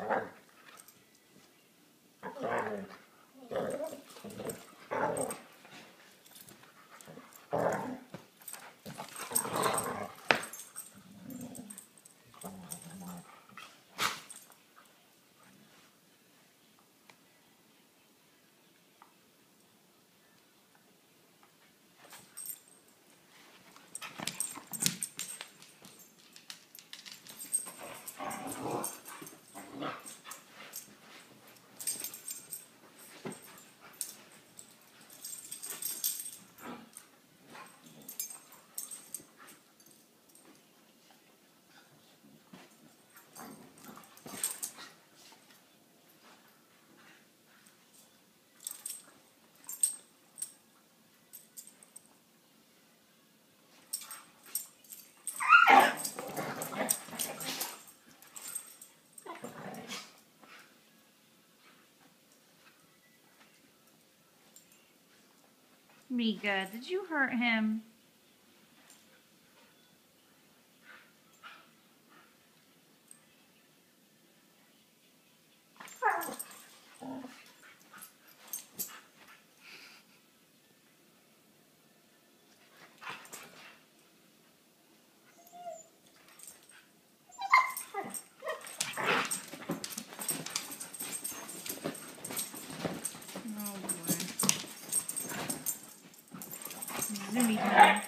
Amen. Mika, did you hurt him? Zoomy time.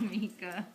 Mika.